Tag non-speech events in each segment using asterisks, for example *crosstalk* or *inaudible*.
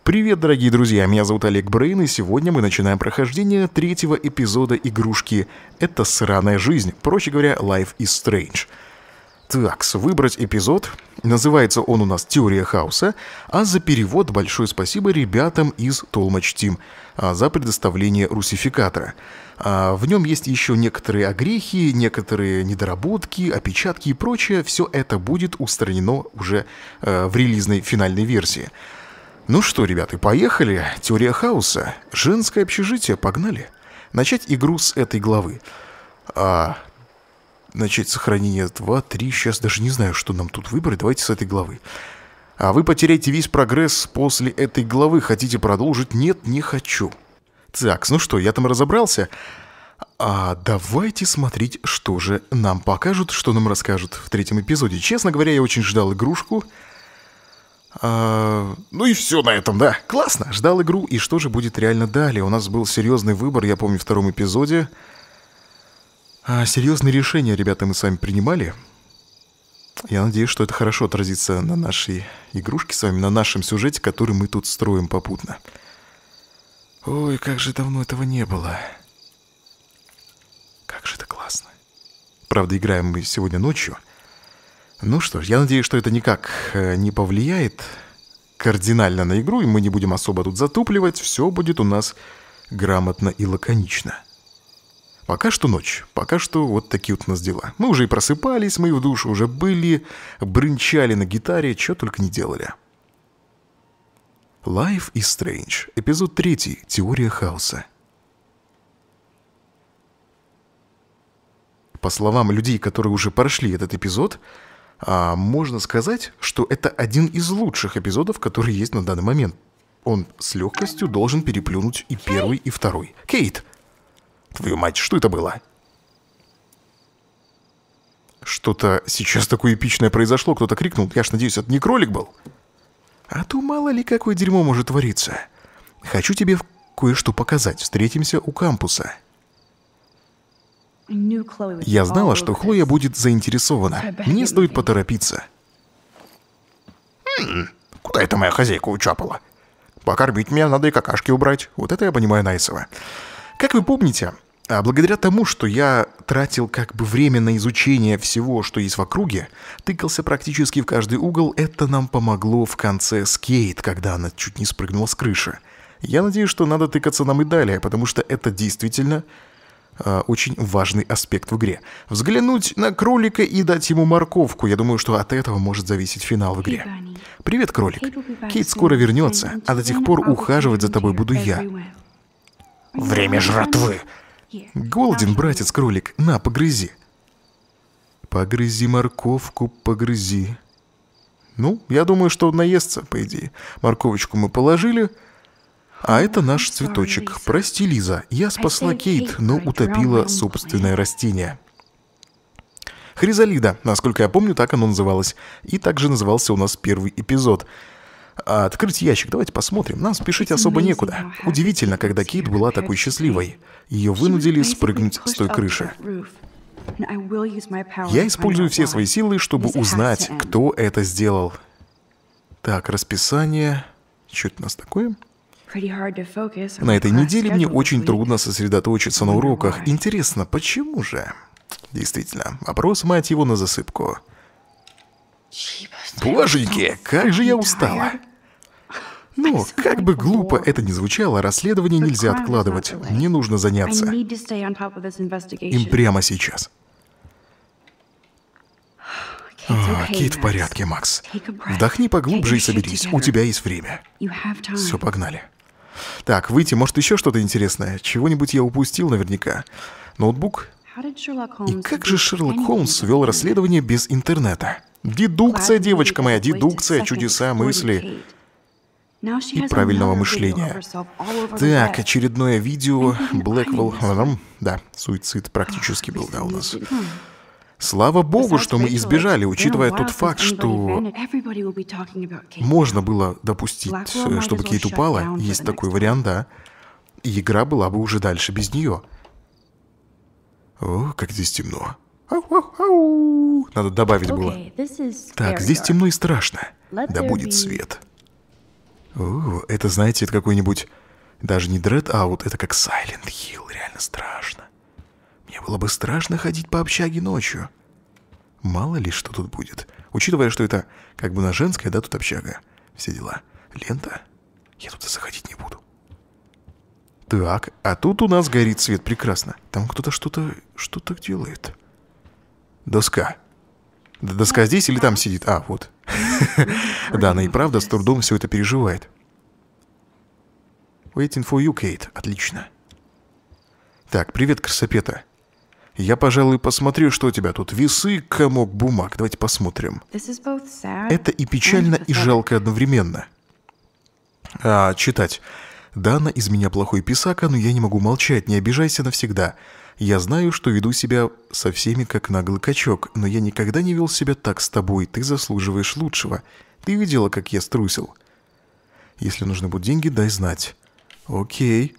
Привет, дорогие друзья, меня зовут Олег Брейн, и сегодня мы начинаем прохождение третьего эпизода игрушки «Это сраная жизнь», проще говоря, Life is Strange. Так, выбрать эпизод. Называется он у нас «Теория хаоса», а за перевод большое спасибо ребятам из Толмач Тим а, за предоставление русификатора. А, в нем есть еще некоторые огрехи, некоторые недоработки, опечатки и прочее. Все это будет устранено уже э, в релизной финальной версии. Ну что, ребята, поехали. Теория хаоса. Женское общежитие, погнали. Начать игру с этой главы. А, начать сохранение 2, 3, сейчас даже не знаю, что нам тут выбрать. Давайте с этой главы. А вы потеряете весь прогресс после этой главы. Хотите продолжить? Нет, не хочу. Так, ну что, я там разобрался. А давайте смотреть, что же нам покажут, что нам расскажут в третьем эпизоде. Честно говоря, я очень ждал игрушку. А, ну и все на этом, да. Классно, ждал игру, и что же будет реально далее? У нас был серьезный выбор, я помню, в втором эпизоде. А, серьезные решения, ребята, мы с вами принимали. Я надеюсь, что это хорошо отразится на нашей игрушке с вами, на нашем сюжете, который мы тут строим попутно. Ой, как же давно этого не было. Как же это классно. Правда, играем мы сегодня ночью. Ну что ж, я надеюсь, что это никак э, не повлияет кардинально на игру, и мы не будем особо тут затупливать. Все будет у нас грамотно и лаконично. Пока что ночь, пока что вот такие вот у нас дела. Мы уже и просыпались, мы и в душу уже были, брынчали на гитаре, что только не делали. Life is Strange, эпизод 3, Теория хаоса. По словам людей, которые уже прошли этот эпизод, а, можно сказать, что это один из лучших эпизодов, которые есть на данный момент. Он с легкостью должен переплюнуть и первый, и второй. Кейт! Твою мать, что это было? Что-то сейчас такое эпичное произошло, кто-то крикнул. Я ж надеюсь, это не кролик был? А то мало ли какое дерьмо может твориться. Хочу тебе кое-что показать. Встретимся у кампуса. Я знала, что Хлоя будет заинтересована. Мне стоит поторопиться. Хм, куда это моя хозяйка учапала? Покормить меня надо и какашки убрать. Вот это я понимаю Найсова. Как вы помните, а благодаря тому, что я тратил как бы время на изучение всего, что есть в округе, тыкался практически в каждый угол, это нам помогло в конце с Кейт, когда она чуть не спрыгнула с крыши. Я надеюсь, что надо тыкаться нам и далее, потому что это действительно очень важный аспект в игре. Взглянуть на кролика и дать ему морковку. Я думаю, что от этого может зависеть финал в игре. Привет, кролик. Кейт скоро вернется, а до тех пор ухаживать за тобой буду я. Время жратвы. Голден, братец-кролик, на, погрызи. Погрызи морковку, погрызи. Ну, я думаю, что он наестся, по идее. Морковочку мы положили, а это наш цветочек. Прости, Лиза, я спасла Кейт, но утопила собственное растение. Хризалида, насколько я помню, так оно называлось. И также назывался у нас первый эпизод — а открыть ящик, давайте посмотрим. Нам спешить особо некуда. Удивительно, когда Кейт была такой счастливой. Ее вынудили спрыгнуть с той крыши. Я использую все свои силы, чтобы узнать, кто это сделал. Так, расписание. Что это у нас такое? На этой неделе мне очень трудно сосредоточиться на уроках. Интересно, почему же? Действительно, вопрос, мать его, на засыпку. Боженьки, как же я устала. *laughs* Ну, как бы глупо это ни звучало, расследование нельзя откладывать. Мне нужно заняться. Им прямо сейчас. *sighs* О, Кейт в порядке, Макс. Вдохни поглубже и соберись. У тебя есть время. Все, погнали. Так, выйти, может, еще что-то интересное? Чего-нибудь я упустил наверняка. Ноутбук? И как же Шерлок Холмс вел расследование без интернета? Дедукция, девочка моя, дедукция, чудеса мысли и правильного мышления. Так, очередное видео. Блэквелл. Да, суицид практически был, да, у нас. Слава богу, что мы избежали, учитывая тот факт, что можно было допустить, чтобы Кейт упала. Есть такой вариант, да. И игра была бы уже дальше без нее. О, как здесь темно. Надо добавить было. Так, здесь темно и страшно. Да будет свет. О, это, знаете, это какой-нибудь... Даже не Dread Out, это как Silent Hill, реально страшно. Было бы страшно ходить по общаге ночью. Мало ли, что тут будет. Учитывая, что это как бы на женское, да, тут общага. Все дела. Лента. Я туда заходить не буду. Так, а тут у нас горит свет прекрасно. Там кто-то что-то что-то делает. Доска. Доска здесь или там сидит? А, вот. *laughs* *laughs* Да, она и правда с трудом все это переживает. Waiting for you, Кейт. Отлично. Так, привет, красопета. Я, пожалуй, посмотрю, что у тебя тут. Весы, комок бумаг. Давайте посмотрим. Это и печально, и жалко одновременно. А, читать. Дана из меня плохой писака, но я не могу молчать, не обижайся навсегда. Я знаю, что веду себя со всеми как наглый качок, но я никогда не вел себя так с тобой, ты заслуживаешь лучшего. Ты видела, как я струсил? Если нужны будут деньги, дай знать. Окей.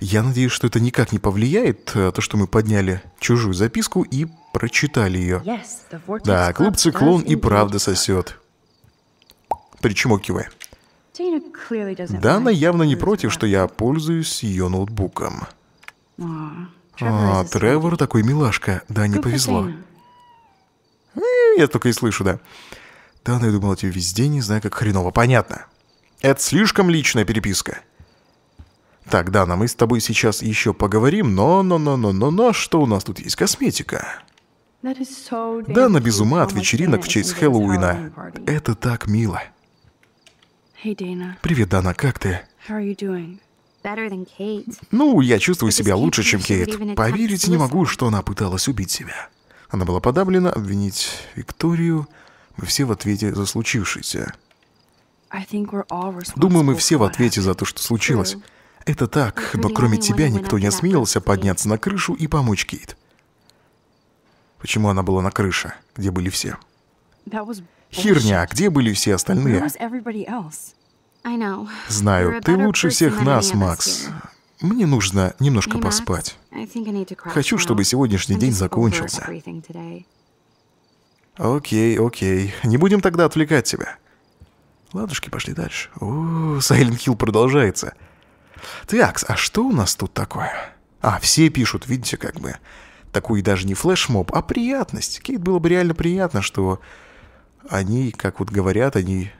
Я надеюсь, что это никак не повлияет, э, то, что мы подняли чужую записку и прочитали ее. Да, клуб «Циклон» и правда сосет. Причмокивая. Дана явно не против, что я пользуюсь ее ноутбуком. А, Тревор такой милашка. Да, не повезло. Э, я только и слышу, да. Дана, я думал, тебе везде не знаю, как хреново. Понятно. Это слишком личная переписка. Так, Дана, мы с тобой сейчас еще поговорим, но, но, но, но, но, но, что у нас тут есть? Косметика. Дана без ума от вечеринок в честь Хэллоуина. Это так мило. Привет, Дана, как ты? Ну, я чувствую себя лучше, чем Кейт. Поверить не могу, что она пыталась убить себя. Она была подавлена, обвинить Викторию. Мы все в ответе за случившееся. Думаю, мы все в ответе за то, что случилось. Это так, но кроме тебя никто не осмелился подняться на крышу и помочь Кейт. Почему она была на крыше, где были все? Херня, где были все остальные? Знаю, ты лучше всех нас, Макс. Мне нужно немножко поспать. Хочу, чтобы сегодняшний день закончился. Окей, окей. Не будем тогда отвлекать тебя. Ладушки, пошли дальше. О, Сайлент Хилл продолжается. Так, а что у нас тут такое? А, все пишут, видите, как бы. Такой даже не флешмоб, а приятность. Кейт было бы реально приятно, что они, как вот говорят, они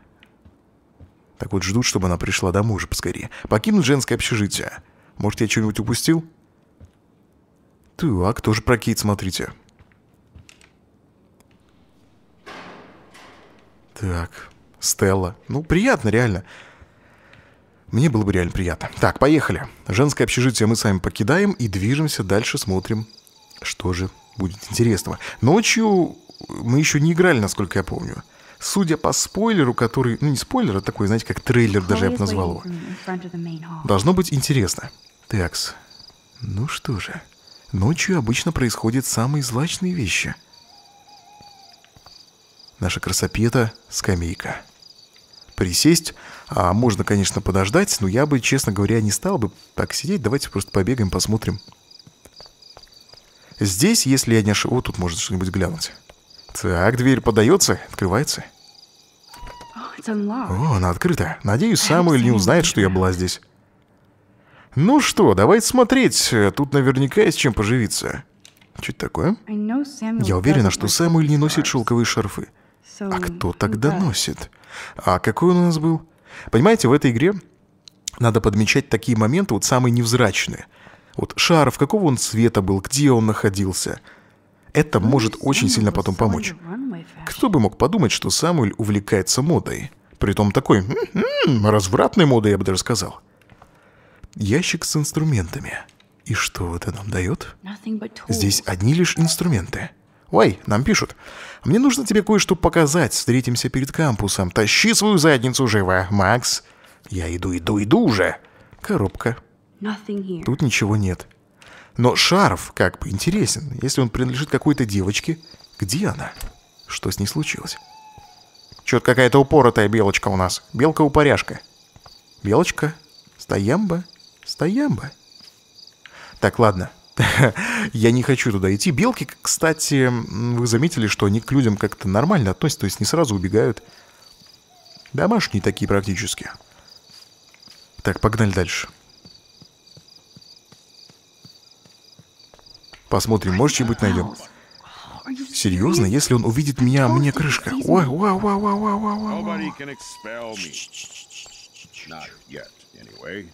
так вот ждут, чтобы она пришла домой уже поскорее. Покинуть женское общежитие. Может, я что-нибудь упустил? Так, тоже про Кейт смотрите. Так, Стелла. Ну, приятно, реально. Мне было бы реально приятно. Так, поехали. Женское общежитие мы с вами покидаем и движемся дальше, смотрим, что же будет интересного. Ночью мы еще не играли, насколько я помню. Судя по спойлеру, который... Ну, не спойлер, а такой, знаете, как трейлер даже я бы назвал его. Должно быть интересно. Такс. Ну что же. Ночью обычно происходят самые злачные вещи. Наша красопета — скамейка. Присесть, а можно, конечно, подождать, но я бы, честно говоря, не стал бы так сидеть. Давайте просто побегаем, посмотрим. Здесь, если я не ошибаюсь... Вот тут можно что-нибудь глянуть. Так, дверь подается, открывается. О, она открыта. Надеюсь, Самуэль не узнает, что я была здесь. Ну что, давайте смотреть. Тут наверняка есть чем поживиться. Что это такое? Я уверена, что Самуэль не носит шелковые шарфы. А кто тогда носит? А какой он у нас был? Понимаете, в этой игре надо подмечать такие моменты, вот самые невзрачные. Вот шарф, какого он цвета был, где он находился – это может очень сильно потом помочь. Кто бы мог подумать, что Самуэль увлекается модой? Притом такой м -м, развратной модой, я бы даже сказал. Ящик с инструментами. И что это нам дает? Здесь одни лишь инструменты. Ой, нам пишут. Мне нужно тебе кое-что показать. Встретимся перед кампусом. Тащи свою задницу живо, Макс. Я иду, иду, иду уже. Коробка. Тут ничего нет. Но шарф как бы интересен. Если он принадлежит какой-то девочке, где она? Что с ней случилось? Чё-то какая-то упоротая белочка у нас. Белка-упоряшка. Белочка? Стоямба? Стоямба? Так, ладно. *laughs* Я не хочу туда идти. Белки, кстати, вы заметили, что они к людям как-то нормально относятся, то есть не сразу убегают. Домашние такие практически. Так, погнали дальше. Посмотрим, может, что-нибудь найдем. Серьезно, если он увидит меня, мне крышка. Ой, вау, вау, вау, вау, вау, вау.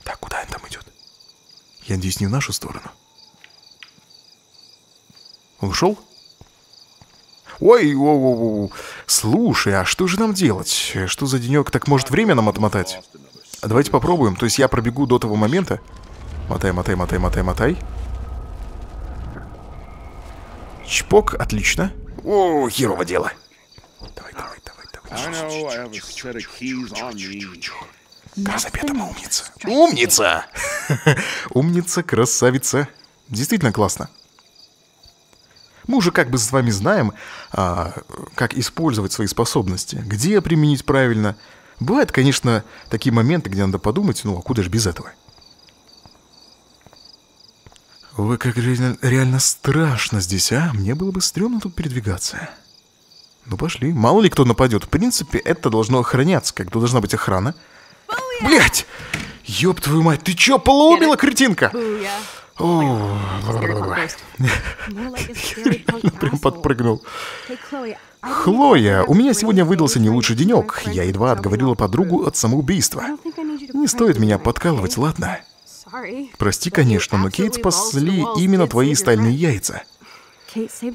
Так, куда он там идет? Я надеюсь, не в нашу сторону. Он ушел? Ой, о, о, о. слушай, а что же нам делать? Что за денек? Так может время нам отмотать? Давайте попробуем. То есть я пробегу до того момента. Мотай, мотай, мотай, мотай, мотай. Чпок, отлично. О, херово дело. Давай, давай, давай, давай. Красопетом умница. Умница! *laughs* умница, красавица. Действительно классно. Мы уже как бы с вами знаем, а, как использовать свои способности, где применить правильно. Бывают, конечно, такие моменты, где надо подумать, ну а куда же без этого? Ой, как реально, реально страшно здесь, а? Мне было бы стрёмно тут передвигаться. Ну пошли. Мало ли кто нападет. В принципе, это должно охраняться, как то должна быть охрана. Блять! Ёб твою мать, ты чё, полоумела, кретинка? Punk прям подпрыгнул. Хлоя, у меня сегодня выдался не лучший денек. Я едва отговорила подругу от самоубийства. Не стоит меня подкалывать, ладно? Прости, конечно, но Кейт спасли именно твои стальные яйца.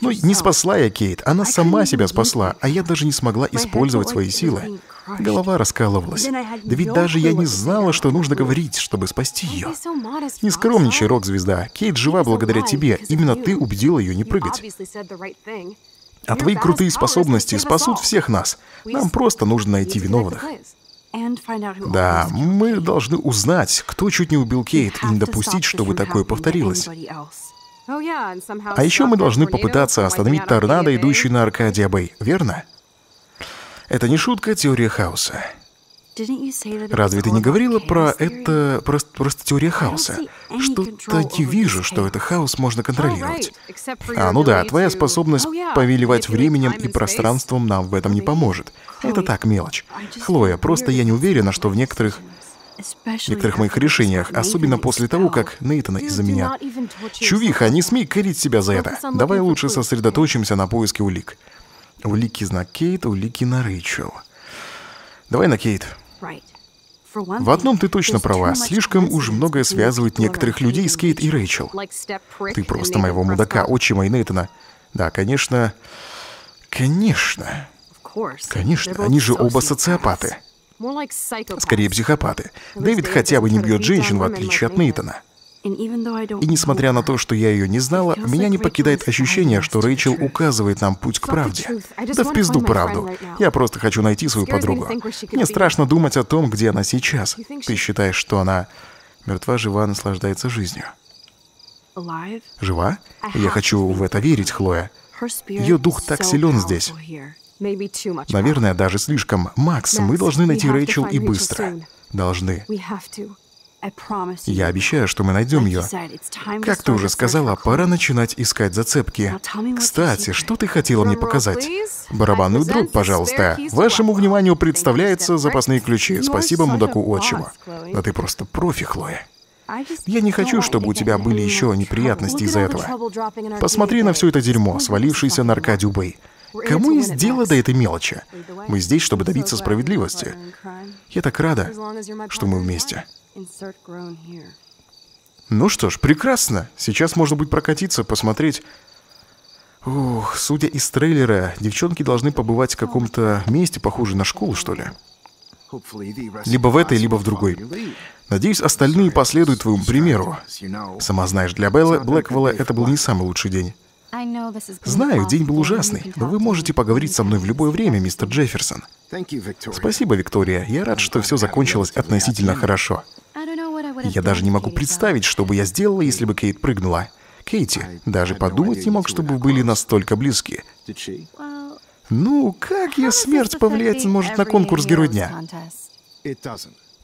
Ну, не спасла я Кейт, она сама себя спасла, а я даже не смогла использовать свои силы. Голова раскалывалась. Да ведь даже я не знала, что нужно говорить, чтобы спасти ее. Не скромничай, рок-звезда. Кейт жива благодаря тебе. Именно ты убедила ее не прыгать. А твои крутые способности спасут всех нас. Нам просто нужно найти виновных. Да, мы должны узнать, кто чуть не убил Кейт, и не допустить, чтобы такое повторилось. Oh, А еще мы должны попытаться остановить торнадо, идущий на Аркадия Бэй, верно? Это не шутка, теория хаоса. Разве ты не говорила про это просто, просто теория хаоса? Что-то не вижу, что это хаос можно контролировать. А, ну да, твоя способность Oh, повелевать временем и пространством нам в этом не поможет. Это так, мелочь. Хлоя, просто я не уверена, что в некоторых, некоторых моих решениях, особенно после того, как Нейтана из-за меня. Чувиха, не смей корить себя за это. Давай лучше сосредоточимся на поиске улик. Улики на Кейт, улики на Рэйчел. Давай на Кейт. В одном ты точно права. Слишком уж многое связывает некоторых людей с Кейт и. Рэйчел. Ты просто моего мудака, отчима и Нейтана. Да, конечно. Конечно. Конечно, они же оба социопаты. Скорее, психопаты. Дэвид хотя бы не бьет женщин, в отличие от. Нейтана. И несмотря на то, что я ее не знала, меня не покидает ощущение, что Рэйчел указывает нам путь к правде. Да в пизду правду. Я просто хочу найти свою подругу. Мне страшно думать о том, где она сейчас. Ты считаешь, что она мертва, жива, наслаждается жизнью? Жива? Я хочу в это верить, Хлоя. Её дух так силен здесь. Наверное, даже слишком. Макс, мы должны найти Рэйчел и быстро. Должны. Я обещаю, что мы найдем ее. Как ты уже сказала, пора начинать искать зацепки. Кстати, что ты хотела мне показать? дробь, the пожалуйста. Вашему вниманию представляются запасные ключи. Спасибо мудаку. Chloe. Да ты просто профи, Хлоя. Я не хочу, чтобы у тебя были еще неприятности из-за этого. Посмотри на все это дерьмо, свалившееся на Аркадию? Бэй. Кому есть дело до этой мелочи? Мы здесь, чтобы добиться справедливости. Я так рада, что мы вместе. Ну что ж, прекрасно. Сейчас можно будет прокатиться, посмотреть. Ух, судя из трейлера, девчонки должны побывать в каком-то месте, похоже на школу, что ли. Либо в этой, либо в другой. Надеюсь, остальные последуют твоему примеру. Сама знаешь, для Беллы Блэквелла это был не самый лучший день. Знаю, день был ужасный, но вы можете поговорить со мной в любое время, мистер Джефферсон. Спасибо, Виктория. Я рад, что все закончилось относительно хорошо. Я даже не могу представить, что бы я сделала, если бы Кейт прыгнула. Кейти, даже подумать не мог, чтобы вы были настолько близки. Ну, как я смерть повлиять может на конкурс Герой Дня?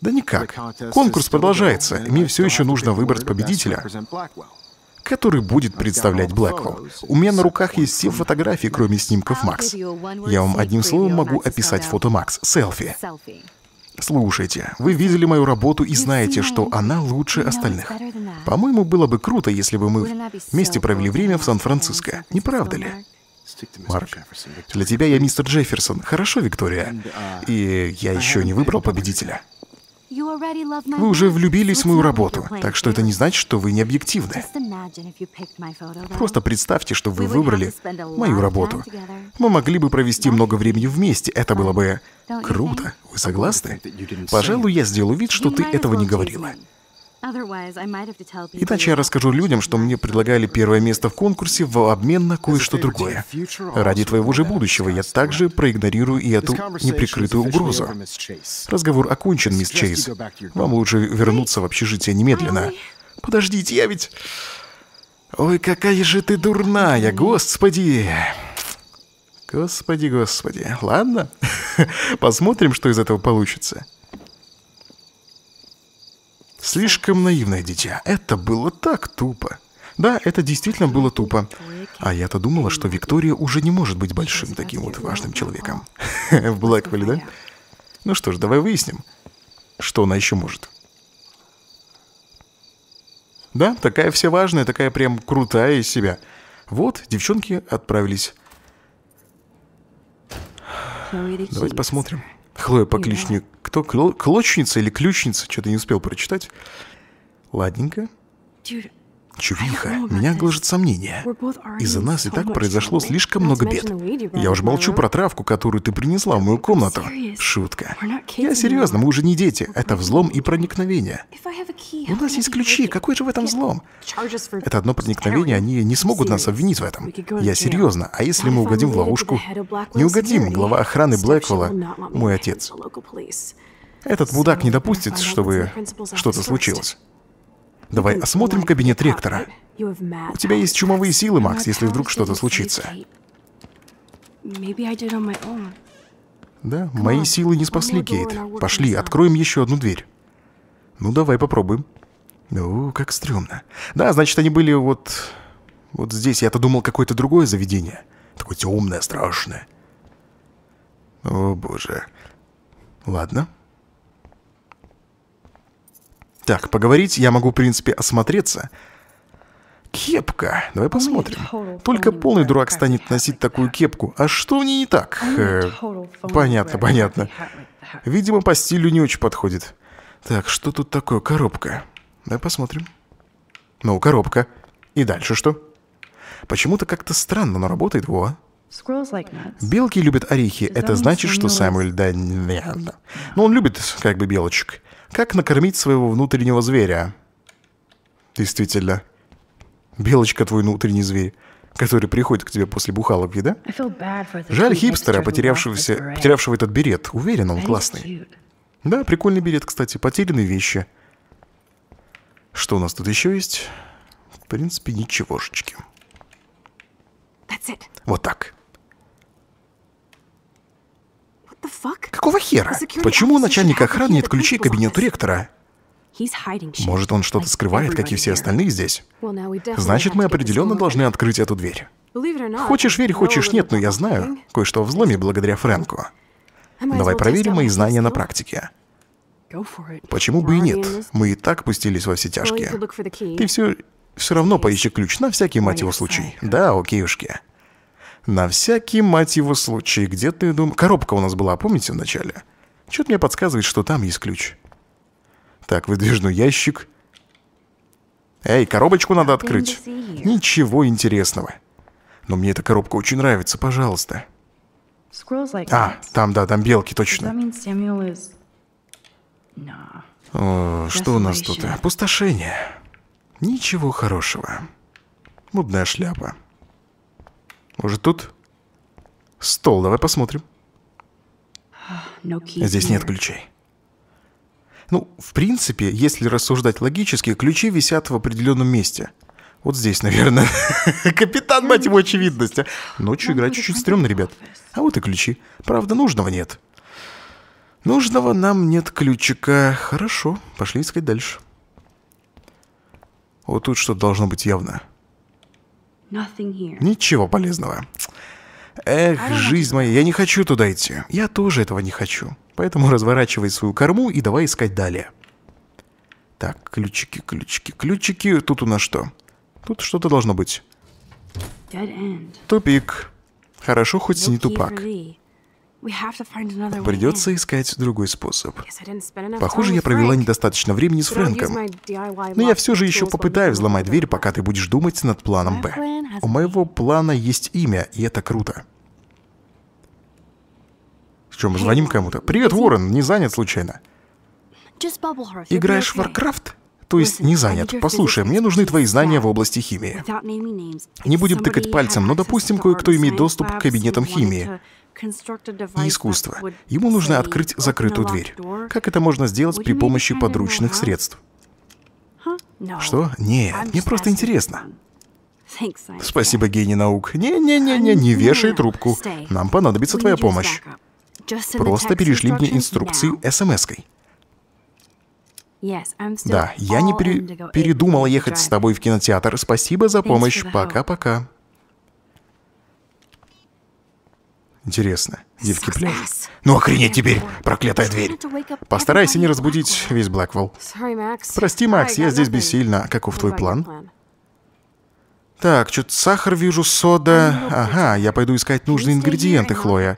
Да никак. Конкурс продолжается, и мне все еще нужно выбрать победителя, который будет представлять Блэквелл. У меня на руках есть все фотографии, кроме снимков Макс. Я вам одним словом могу описать фото Макс. Селфи. Слушайте, вы видели мою работу и знаете, что она лучше остальных. По-моему, было бы круто, если бы мы вместе провели время в Сан-Франциско. Не правда ли? Марк, для тебя я мистер Джефферсон. Хорошо, Виктория. И я еще не выбрал победителя. Вы уже влюбились в мою работу, так что это не значит, что вы не объективны. Просто представьте, что вы выбрали мою работу. Мы могли бы провести много времени вместе, это было бы круто. Вы согласны? Пожалуй, я сделаю вид, что ты этого не говорила. Иначе я расскажу людям, что мне предлагали первое место в конкурсе в обмен на кое-что другое. Ради твоего же будущего я также проигнорирую и эту неприкрытую угрозу. Разговор окончен, мисс Чейз. Вам лучше вернуться в общежитие немедленно. Подождите, я ведь... Ой, какая же ты дурная, господи! Господи, господи. Ладно, *laughs* посмотрим, что из этого получится. Слишком наивное дитя. Это было так тупо. Да, это действительно было тупо. А я-то думала, что Виктория уже не может быть большим таким вот важным человеком. *laughs* В Блэквелле, да? Ну что ж, давай выясним, что она еще может. Да, такая вся важная, такая прям крутая из себя. Вот, девчонки отправились. Давайте посмотрим. Хлоя по кличне... Кто? Кло... Клочница или ключница? Что-то не успел прочитать. Ладненько. Чувиха, меня гложет сомнение. Из-за нас и так произошло слишком много бед. Я уже молчу про травку, которую ты принесла в мою комнату. Шутка. Я серьезно, мы уже не дети. Это взлом и проникновение. У нас есть ключи, какой же в этом взлом? Это одно проникновение, они не смогут нас обвинить в этом. Я серьезно, а если мы угодим в ловушку? Не угодим, глава охраны Блэквелла, мой отец. Этот мудак не допустит, чтобы что-то случилось. Давай осмотрим кабинет ректора. У тебя есть чумовые силы, Макс, если вдруг что-то случится. Да, мои силы не спасли Кейт. Пошли, откроем еще одну дверь. Ну, давай попробуем. Ну, как стрёмно. Да, значит, они были вот... Вот здесь. Я-то думал, какое-то другое заведение. Такое темное, страшное. О, боже. Ладно. Так, поговорить я могу, в принципе, осмотреться. Кепка. Давай посмотрим. Только полный дурак станет носить такую кепку. А что в ней не так? Э, понятно, понятно. Видимо, по стилю не очень подходит. Так, что тут такое? Коробка. Давай посмотрим. Ну, коробка. И дальше что? Почему-то как-то странно, но работает, во. Белки любят орехи. Это значит, что Самуэль... Да, нет. Ну, он любит как бы белочек. Как накормить своего внутреннего зверя? Действительно. Белочка твой внутренний зверь, который приходит к тебе после бухалок, да? Жаль хипстера, потерявшегося, потерявшего этот берет. Уверен, он классный. Да, прикольный берет, кстати. Потерянные вещи. Что у нас тут еще есть? В принципе, ничегошечки. Вот так. Какого хера? Почему у начальника охраны нет ключей к кабинету ректора? Может, он что-то скрывает, как и все остальные здесь? Значит, мы определенно должны открыть эту дверь. Хочешь верь, хочешь нет, но я знаю кое-что о взломе благодаря Фрэнку. Давай проверим мои знания на практике. Почему бы и нет? Мы и так пустились во все тяжкие. Ты все, все равно поищи ключ на всякий, мать его, случай. Да, окейушки. На всякий, мать его, случай. Где ты, думаешь? Коробка у нас была, помните, в начале? Что-то мне подсказывает, что там есть ключ. Так, выдвижной ящик. Эй, коробочку надо открыть. Ничего интересного. Но мне эта коробка очень нравится, пожалуйста. А, там, да, там белки, точно. О, что у нас тут? Опустошение. Ничего хорошего. Мудная шляпа. Может тут? Стол, давай посмотрим. Здесь нет ключей. Ну, в принципе, если рассуждать логически, ключи висят в определенном месте. Вот здесь, наверное. *laughs* Капитан, мать его, очевидность. А? Ночью играть чуть-чуть стрёмно, ребят. А вот и ключи. Правда, нужного нет. Нужного нам нет ключика. Хорошо, пошли искать дальше. Вот тут что-то должно быть явно. Ничего полезного. Эх, жизнь моя, я не хочу туда идти. Я тоже этого не хочу. Поэтому разворачивай свою корму и давай искать далее. Так, ключики, ключики, ключики. Тут у нас что? Тут что-то должно быть. Тупик. Хорошо, хоть не тупак. Придется искать другой способ. Похоже, я провела недостаточно времени с Фрэнком. Но я все же еще попытаюсь взломать дверь, пока ты будешь думать над планом Б. У моего плана есть имя, и это круто. Что, мы звоним кому-то? Привет, Уоррен, не занят случайно? Играешь в. Warcraft? То есть не занят. Послушай, мне нужны твои знания в области химии. Не будем тыкать пальцем, но, допустим, кое-кто имеет доступ к кабинетам химии и искусства. Ему нужно открыть закрытую дверь. Как это можно сделать при помощи подручных средств? Что? Нет, мне просто интересно. Спасибо, гений наук. Не-не-не-не, не вешай трубку. Нам понадобится твоя помощь. Просто перешли мне now. смс-кой. Да, я не пере- eight ехать с тобой в кинотеатр. Спасибо за помощь. Пока-пока. Интересно, девки пляж. Ну охренеть теперь, проклятая дверь. Постарайся не разбудить весь Блэквелл. Прости, Макс, я здесь бессильно. Каков твой план? Так, что-то сахар вижу, сода. Ага, я пойду искать нужные ингредиенты, Хлоя.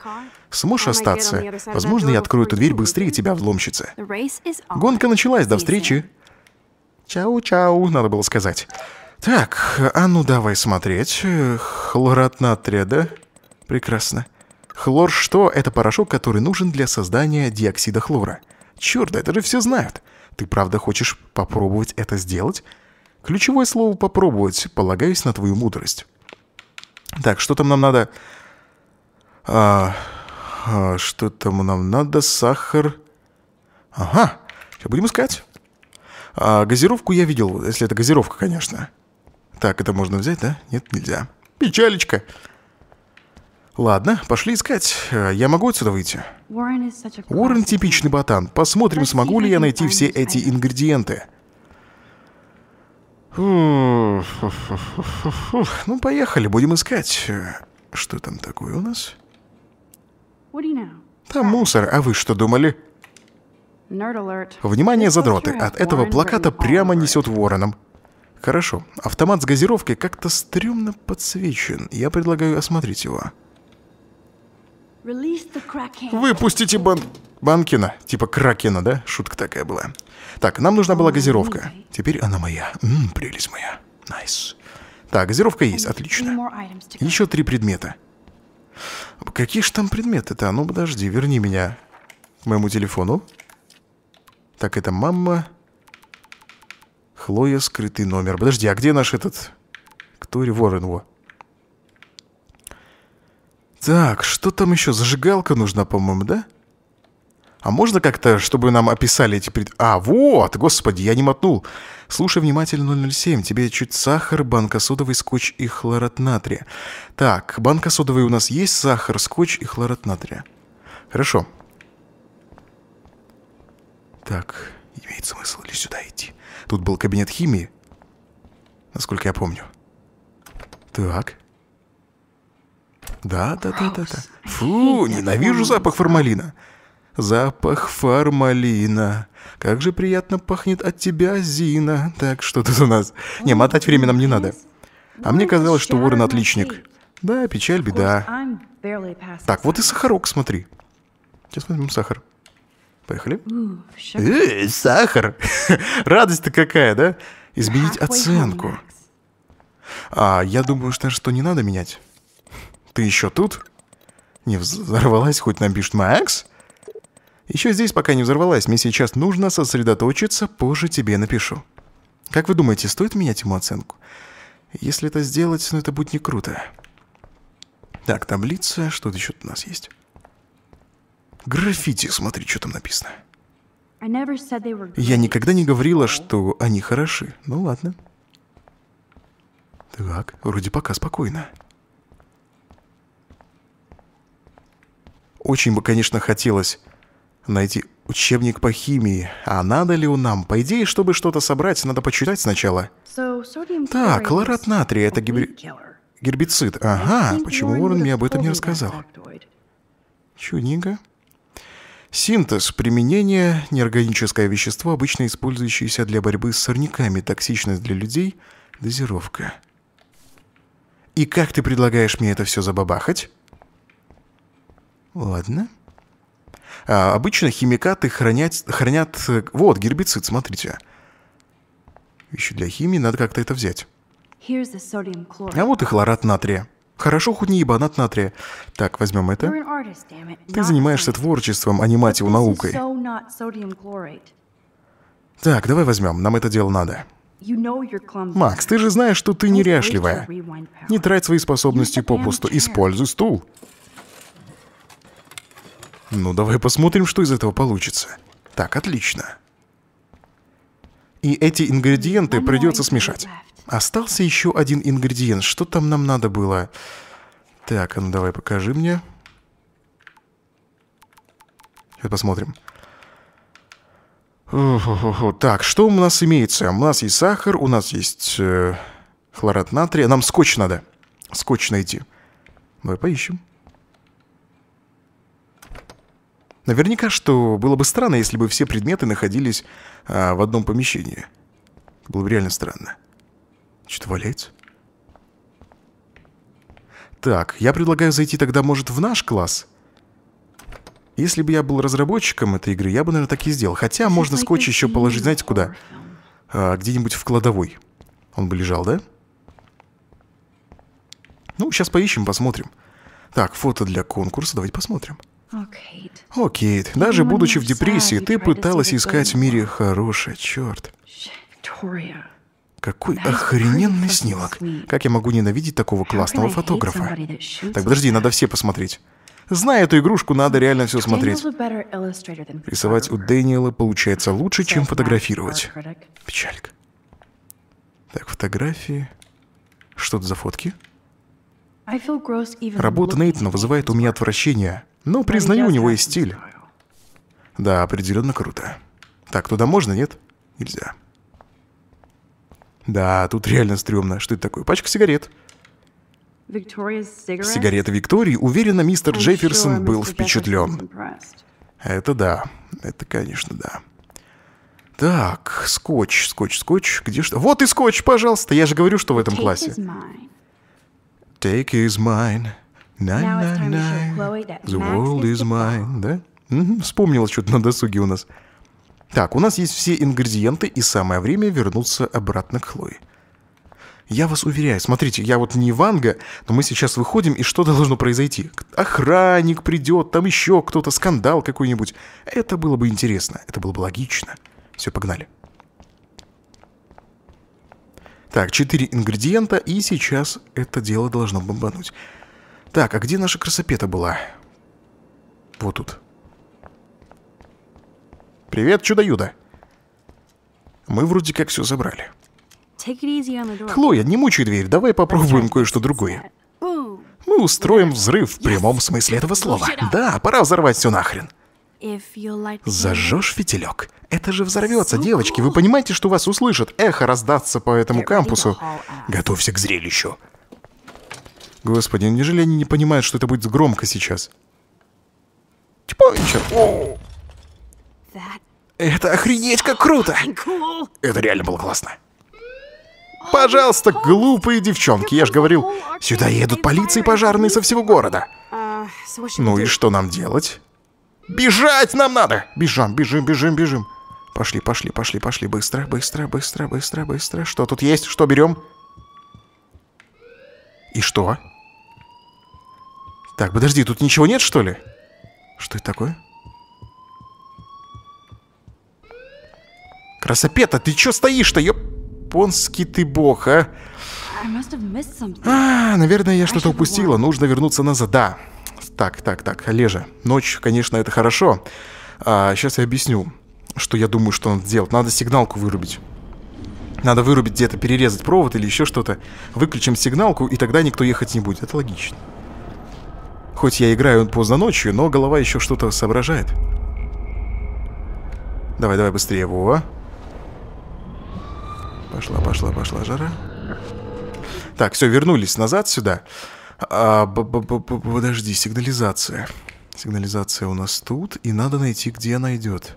Сможешь остаться? Возможно, я открою эту дверь быстрее тебя, взломщица. Гонка началась, до встречи. Чау-чау, надо было сказать. Так, а ну давай смотреть. Хлорат натрия, да? Прекрасно. Хлор что? Это порошок, который нужен для создания диоксида хлора. Черт, это же все знают. Ты правда хочешь попробовать это сделать? Ключевое слово «попробовать», полагаюсь на твою мудрость. Так, что там нам надо? А, а, что там нам надо? Сахар. Ага, сейчас будем искать. А, газировку я видел, если это газировка, конечно. Так, это можно взять, да? Нет, нельзя. Печалечка. Ладно, пошли искать. Э, Я могу отсюда выйти? Уоррен типичный ботан. Посмотрим, смогу ли я найти все эти ингредиенты. Ну, поехали, будем искать. Э, Что там такое у нас? What do you know? Там мусор, а вы что думали? Внимание, задроты. От этого плаката прямо несет вороном. Хорошо. Автомат с газировкой как-то стрёмно подсвечен. Я предлагаю осмотреть его. Выпустите бан... Банкина. Типа Кракена, да? Шутка такая была. Так, нам нужна была газировка. Теперь она моя. М, прелесть моя. Nice. Так, газировка есть. Отлично. Еще три предмета. Какие ж там предметы-то? А Ну, подожди, верни меня к моему телефону. Так, это мама. Хлоя, скрытый номер. Подожди, а где наш этот... Кто Ворон его? Так, что там еще? Зажигалка нужна, по-моему, да? А можно как-то, чтобы нам описали эти пред... А, вот! Господи, я не мотнул. Слушай внимательно, 007. Тебе чуть сахар, банка содовый, скотч и хлорат натрия. Так, банка содовой у нас есть, сахар, скотч и хлорат натрия. Хорошо. Так, имеет смысл ли сюда идти? Тут был кабинет химии, насколько я помню. Так. Да, да, да, да, да. Фу, ненавижу запах формалина. Запах формалина. Как же приятно пахнет от тебя, Зина. Так, что тут у нас? Не, мотать время нам не надо. А мне казалось, что Уоррен отличник. Да, печаль, беда. Так, вот и сахарок, смотри. Сейчас возьмем сахар. Поехали. Эй, сахар! *laughs* Радость-то какая, да? Изменить оценку. А я думаю, что, что не надо менять. Ты еще тут? Не взорвалась, хоть нам пишет Макс? Еще здесь пока не взорвалась. Мне сейчас нужно сосредоточиться, позже тебе напишу. Как вы думаете, стоит менять ему оценку? Если это сделать, ну это будет не круто. Так, таблица, что еще у нас есть? Граффити, смотри, что там написано. Я никогда не говорила, что они хороши. Ну ладно. Так, вроде пока спокойно. Очень бы, конечно, хотелось найти учебник по химии. А надо ли он нам? По идее, чтобы что-то собрать, надо почитать сначала. Так, хлорат натрия, это гибри-. Гербицид. Ага, почему Уоррен мне об этом не рассказал? Чудненько. Синтез. Применение. Неорганическое вещество, обычно использующееся для борьбы с сорняками. Токсичность для людей. Дозировка. И как ты предлагаешь мне это все забабахать? Ладно. А, обычно химикаты хранят, хранят... э, Вот, гербицид, смотрите. Вещи для химии, надо как-то это взять. А вот и хлорат натрия. Хорошо, хоть не ебанат натрия. Так, возьмем это. artist. Ты занимаешься творчеством, а не мать его наукой. so. Так, давай возьмем, нам это дело надо. You know. Макс, ты же знаешь, что ты неряшливая. Не трать свои способности попусту. Используй стул. Ну, давай посмотрим, что из этого получится. Так, отлично. И эти ингредиенты придется смешать. Остался еще один ингредиент. Что там нам надо было? Так, а ну давай покажи мне. Сейчас посмотрим. Так, что у нас имеется? У нас есть сахар, у нас есть э, хлорат натрия. Нам скотч надо. Скотч найти. Давай поищем. Наверняка, что было бы странно, если бы все предметы находились а, в одном помещении. Было бы реально странно. Что-то валяется. Так, я предлагаю зайти тогда, может, в наш класс? Если бы я был разработчиком этой игры, я бы, наверное, так и сделал. Хотя можно скотч еще положить, знаете, куда? А, где-нибудь в кладовой. Он бы лежал, да? Ну, сейчас поищем, посмотрим. Так, фото для конкурса, давайте посмотрим. О, Кейт, даже будучи в депрессии, ты пыталась искать в мире хорошее, черт. Какой охрененный снимок. Как я могу ненавидеть такого классного фотографа? Так, подожди, надо все посмотреть. Зная эту игрушку, надо реально все смотреть. Рисовать у Дэниела получается лучше, чем фотографировать. Печалька. Так, фотографии. Что это за фотки? Работа Нейтана вызывает у меня отвращение. But he признаю, у него есть стиль. Да, определенно круто. Так, туда можно, нет? Нельзя. Да, тут реально стрёмно. Что это такое? Пачка сигарет. Сигареты Виктории. Уверена, мистер Джефферсон был впечатлен. Это да. Это, конечно, да. Так, скотч, скотч, скотч. Где что? Вот и скотч, пожалуйста. Я же говорю, что в этом классе. Take is mine. That The world is mine. Да? Мгм, Вспомнил что-то на досуге у нас. Так, у нас есть все ингредиенты, и самое время вернуться обратно к Хлое. Я вас уверяю, смотрите, я вот не Ванга, но мы сейчас выходим, и что должно произойти? Охранник придет, там еще кто-то, скандал какой-нибудь. Это было бы интересно, это было бы логично. Все, погнали. Так, четыре ингредиента, и сейчас это дело должно бомбануть. Так, а где наша красопета была? Вот тут. Привет, чудо-юдо. Мы вроде как все забрали. Хлоя, не мучай дверь, давай попробуем кое-что другое. Мы устроим взрыв в прямом смысле этого слова. Да, пора взорвать все нахрен. Зажжешь фитилек. Это же взорвется, девочки. Вы понимаете, что вас услышат? Эхо раздастся по этому кампусу. Готовься к зрелищу. Господи, неужели они не понимают, что это будет громко сейчас? Чпончер. О, that это охренеть как круто! Это реально было классно. Пожалуйста, глупые девчонки, я же говорил, сюда едут полиции и пожарные со всего города. Ну и что нам делать? Бежать нам надо! Бежим, бежим, бежим, бежим. Пошли, пошли, пошли, пошли. Быстро, быстро, быстро, быстро, быстро. Что тут есть? Что берем? И что? Так, подожди, тут ничего нет, что ли? Что это такое? Красопета, ты чё стоишь-то, Японский ты бог, а? А, наверное, я что-то упустила. Нужно вернуться назад. Да. Так, так, так, Олежа. Ночь, конечно, это хорошо. А, сейчас я объясню, что я думаю, что надо сделать. Надо сигналку вырубить. Надо вырубить где-то, перерезать провод или еще что-то. Выключим сигналку, и тогда никто ехать не будет. Это логично. Хоть я играю поздно ночью, но голова еще что-то соображает. Давай, давай быстрее, Вова. Пошла, пошла, пошла жара. Так, все, вернулись назад сюда. А, б- б- б- б- подожди, сигнализация. Сигнализация у нас тут, и надо найти, где она идет.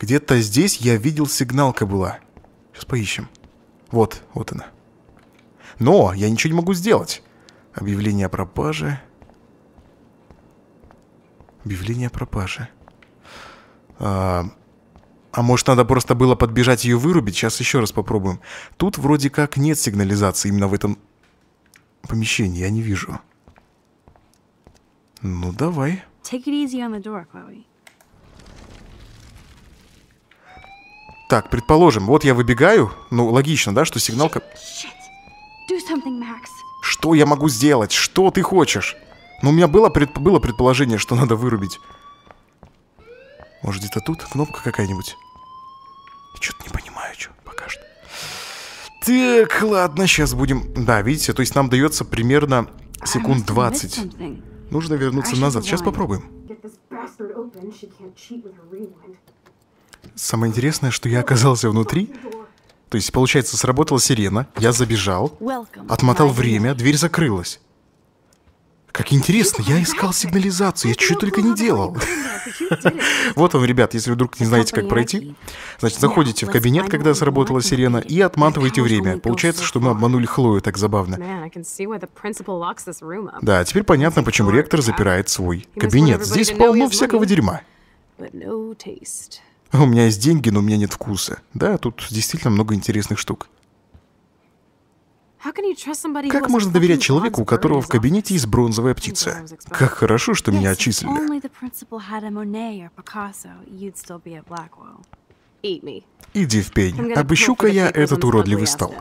Где-то здесь я видел сигналка была. Сейчас поищем. Вот, вот она. Но я ничего не могу сделать. Объявление о пропаже. Объявление о пропаже. А, а может надо просто было подбежать ее вырубить? Сейчас еще раз попробуем. Тут вроде как нет сигнализации именно в этом помещении. Я не вижу. Ну давай. Take it easy on the door, Chloe. Так, предположим, вот я выбегаю. Ну, логично, да, что сигналка... Shit. Do something, Max. Что я могу сделать? Что ты хочешь? Ну, у меня было, пред... было предположение, что надо вырубить. Может, где-то тут кнопка какая-нибудь? Что-то не понимаю, что пока что. Так, ладно, сейчас будем... Да, видите, то есть нам дается примерно секунд 20. Нужно вернуться назад. Сейчас попробуем. Самое интересное, что я оказался внутри. То есть, получается, сработала сирена, я забежал, отмотал время, дверь закрылась. Как интересно, я искал сигнализацию, я что только не делал. *laughs* Вот вам, ребят, если вдруг не знаете, как пройти, значит, заходите в кабинет, когда сработала сирена, и отматываете время. Получается, что мы обманули Хлою так забавно. Да, теперь понятно, почему ректор запирает свой кабинет. Здесь полно всякого дерьма. But no taste. *laughs* У меня есть деньги, но у меня нет вкуса. Да, тут действительно много интересных штук. Как можно доверять человеку, у которого в кабинете есть бронзовая птица? Как хорошо, что меня отчислили. Иди в пень. Обыщу-ка я этот уродливый стол.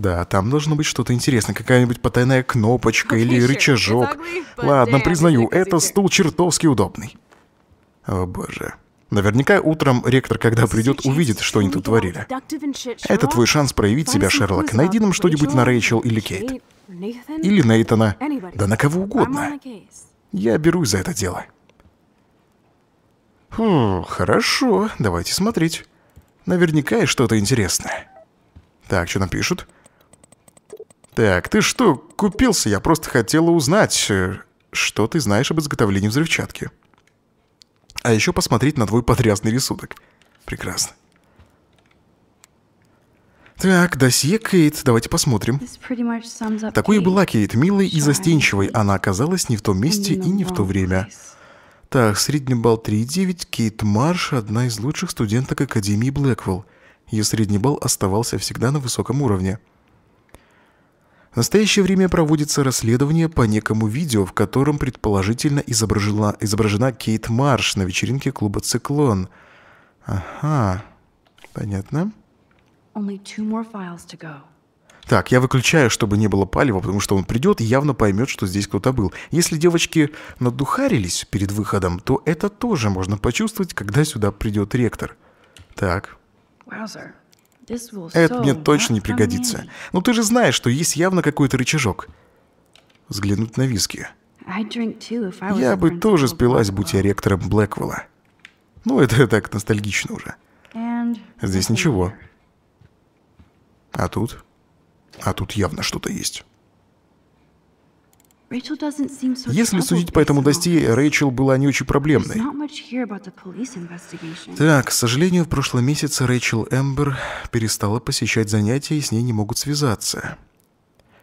Да, там должно быть что-то интересное. Какая-нибудь потайная кнопочка или рычажок. Ладно, признаю, это стул чертовски удобный. О боже. Наверняка утром ректор, когда придет, увидит, что они тут творили. Это твой шанс проявить себя, Шерлок. Найди нам что-нибудь на Рэйчел или Кейт. Или Нейтана. Да на кого угодно. Я берусь за это дело. Фу, хорошо, давайте смотреть. Наверняка есть что-то интересное. Так, что нам пишут? Так, ты что, купился? Я просто хотела узнать, э, что ты знаешь об изготовлении взрывчатки. А еще посмотреть на твой потрясный рисунок. Прекрасно. Так, досье Кейт, давайте посмотрим. Такой и была Кейт, милой и застенчивой. Она оказалась не в том месте и не в то время. Так, средний балл 3,9. Кейт Марш – одна из лучших студенток Академии Блэквелл. Ее средний балл оставался всегда на высоком уровне. В настоящее время проводится расследование по некому видео, в котором предположительно изображена, изображена Кейт Марш на вечеринке клуба «Циклон». Ага, понятно. Так, я выключаю, чтобы не было палева, потому что он придет и явно поймет, что здесь кто-то был. Если девочки надухарились перед выходом, то это тоже можно почувствовать, когда сюда придет ректор. Так, Wowzer. Это мне точно не пригодится. handy. Ну ты же знаешь, что есть явно какой-то рычажок. Взглянуть на виски. Я бы тоже спилась, будь я ректором Блэквелла. Ну, это *laughs* так ностальгично уже. Здесь ничего. А тут? А тут явно что-то есть. Если судить по этому досье. Рэйчел была не очень проблемной. Так, к сожалению, в прошлом месяце Рэйчел Эмбер перестала посещать занятия и с ней не могут связаться.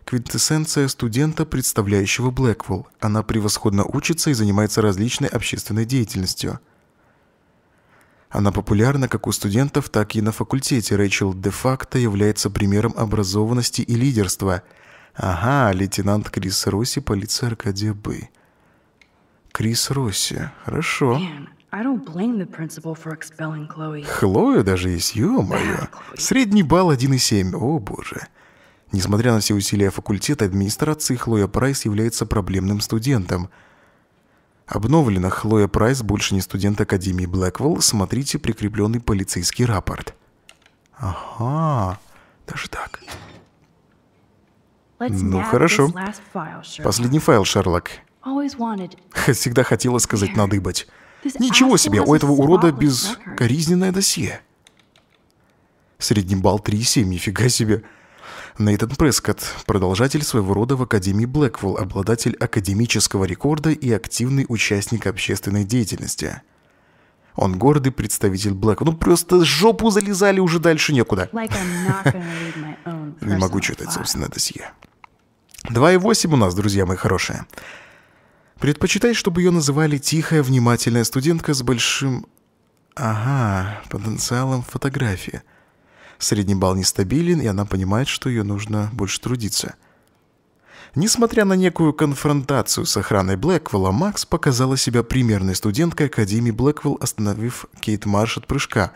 Квинтэссенция студента, представляющего Блэквелл. Она превосходно учится и занимается различной общественной деятельностью. Она популярна как у студентов, так и на факультете. Рэйчел де-факто является примером образованности и лидерства. Ага, лейтенант Крис Росси, полиция Аркадия Б. Крис Росси, хорошо. Хлоя даже есть, ё-моё. Средний балл 1,7, о боже. Несмотря на все усилия факультета администрации, Хлоя Прайс является проблемным студентом. Обновлена Хлоя Прайс больше не студент Академии Блэквелл. Смотрите прикрепленный полицейский рапорт. Ага, даже так. Ну, хорошо. Последний файл, Шерлок. *laughs* Всегда хотела сказать надыбать. Ничего себе, у этого урода безкоризненное досье. Средний балл 3,7, нифига себе. Нейтан Прескотт, продолжатель своего рода в Академии Блэквелл, обладатель академического рекорда и активный участник общественной деятельности. Он гордый представитель Блэквелл. Ну просто жопу залезали, уже дальше некуда. *laughs* Не могу читать собственное досье. 2,8 у нас, друзья мои, хорошие. Предпочитает, чтобы ее называли тихая, внимательная студентка с большим... Ага, потенциалом фотографии. Средний балл нестабилен, и она понимает, что ее нужно больше трудиться. Несмотря на некую конфронтацию с охраной Блэквелла, Макс показала себя примерной студенткой Академии Блэквелл, остановив Кейт Марш от прыжка.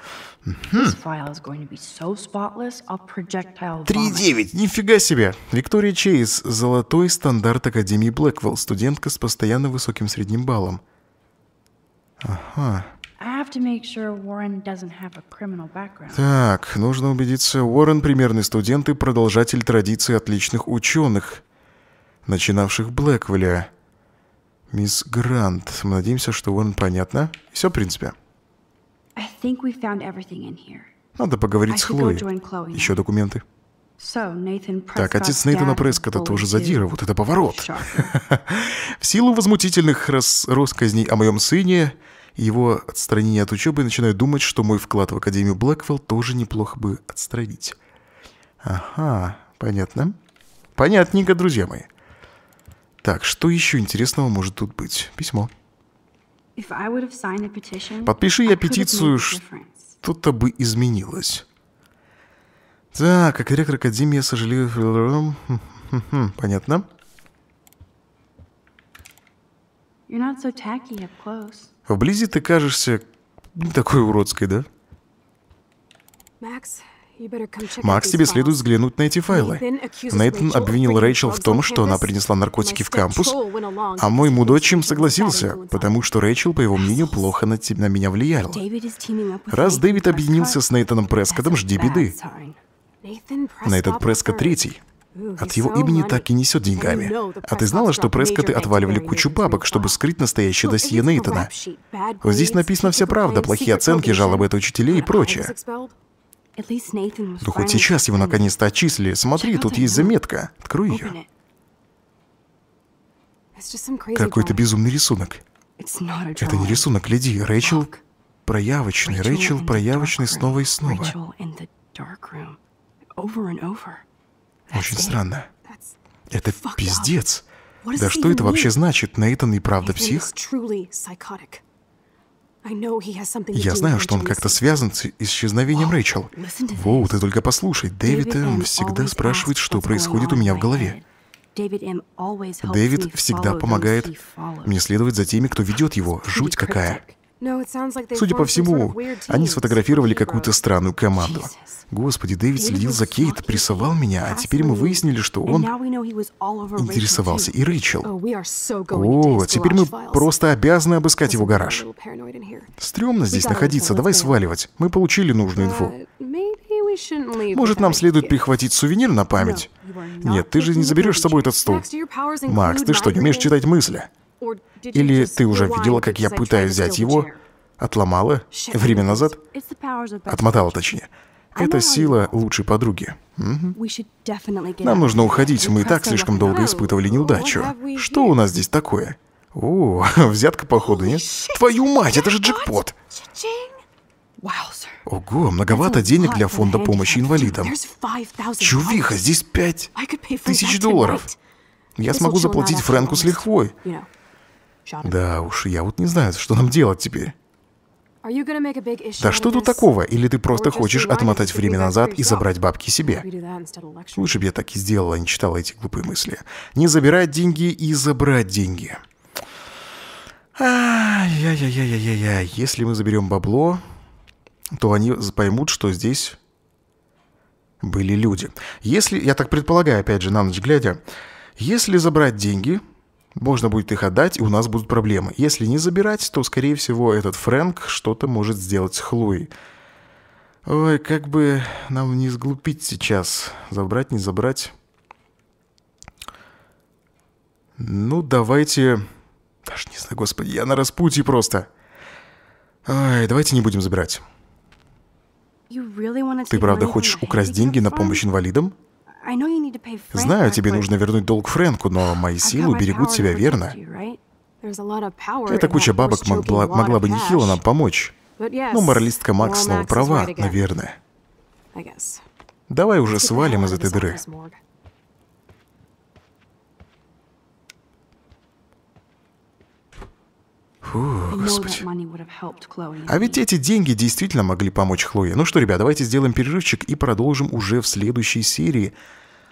Vomit. 3,9. Нифига себе. Виктория Чейз. Золотой стандарт Академии Блэквелл. Студентка с постоянно высоким средним баллом. Ага. Так, нужно убедиться. Уоррен примерный студент и продолжатель традиции отличных ученых, начинавших в Блэквелле. Мисс Грант. Мы надеемся, что Уоррен понятно. Все, в принципе. Надо поговорить с Хлоей. Еще документы. Так, отец Нейтана bullied тоже задира. Вот это поворот. *laughs* В силу возмутительных рас... россказней о моем сыне и его отстранения от учебы, начинаю думать, что мой вклад в Академию Блэквелл тоже неплохо бы отстранить. Ага, понятно. Понятненько, друзья мои. Так, что еще интересного может тут быть? Письмо. Подпиши я петицию, что-то бы изменилось. Так, как ректор Академии, я сожалею... Понятно. So tacky up close. Вблизи ты кажешься не такой уродской, да? Max, Макс, тебе следует взглянуть на эти файлы. Нейтан обвинил Рэйчел в том, что она принесла наркотики в кампус, а мой мудочим согласился, потому что Рэйчел, по его мнению, плохо на, на меня влияла. Раз Дэвид объединился с Нейтаном a жди беды. Прескотт III. третий. От его имени так и несет деньгами. А ты знала, что major отваливали кучу бабок, чтобы скрыть настоящее досье Нейтана? Вот здесь написана вся правда, плохие оценки, жалобы от учителей и прочее. Ну хоть сейчас его наконец-то отчислили. Смотри, тут есть заметка. Открой ее. Какой-то безумный рисунок. Это не рисунок, гляди. Рэйчел проявочный, Рэйчел проявочный снова и снова. Очень странно. Это пиздец. Да что это вообще значит? Нейтан и правда псих? Я знаю, что он как-то связан с исчезновением Рэйчел. Воу, ты только послушай. Дэвид М. Всегда спрашивает, что происходит у меня в голове. Дэвид всегда помогает мне следовать за теми, кто ведет его. Жуть какая. Судя по всему, они сфотографировали какую-то странную команду. Господи, Дэвид следил за Кейт, прессовал меня, а теперь мы выяснили, что он интересовался и Рэйчел. Oh, О, теперь мы просто обязаны обыскать его гараж. Стремно здесь находиться, давай сваливать. Мы получили нужную инфу. Может, нам следует прихватить сувенир на память? Нет, ты же не заберешь с собой этот стул. Макс, ты что, не умеешь читать мысли? Или ты уже видела, как я пытаюсь взять его? Отломала? Время назад? Отмотала, точнее. Это сила лучшей подруги. Нам нужно уходить, мы и так слишком долго испытывали неудачу. Что у нас здесь такое? О, *laughs* взятка походу, нет? Твою мать, это же джекпот! Ого, многовато денег для фонда помощи инвалидам. There's 5,000 Чувиха, здесь пять тысяч долларов. Я смогу заплатить Фрэнку с лихвой. You know, shot him. Да уж, я вот не знаю, что нам делать теперь. Да что тут такого? Или ты просто хочешь отмотать время назад и забрать бабки себе? Лучше бы я так и сделала, не читала эти глупые мысли. Не забирать деньги и забрать деньги. Ай-яй-яй-яй-яй-яй. Если мы заберем бабло, то они поймут, что здесь были люди. Если, я так предполагаю, опять же, на ночь глядя, если забрать деньги, можно будет их отдать, и у нас будут проблемы. Если не забирать, то, скорее всего, этот Фрэнк что-то может сделать с Хлоей. Ой, как бы нам не сглупить сейчас. Забрать, не забрать. Ну, давайте... Даже не знаю, господи, я на распутье просто. Ай, давайте не будем забирать. Really Ты правда хочешь украсть деньги на помощь инвалидам? Знаю, тебе нужно вернуть долг Фрэнку, но мои силы берегут тебя, верно? Эта куча бабок могла, могла бы нехило нам помочь. Ну, моралистка Макс снова права, наверное. Давай уже свалим из этой дыры. Господи. А ведь эти деньги действительно могли помочь Хлое. Ну что, ребят, давайте сделаем перерывчик и продолжим уже в следующей серии.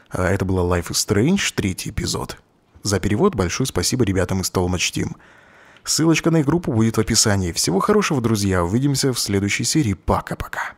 А Это было Life is Strange, третий эпизод. За перевод большое спасибо ребятам из Толмач Team. Ссылочка на их группу будет в описании. Всего хорошего, друзья. Увидимся в следующей серии. Пока-пока.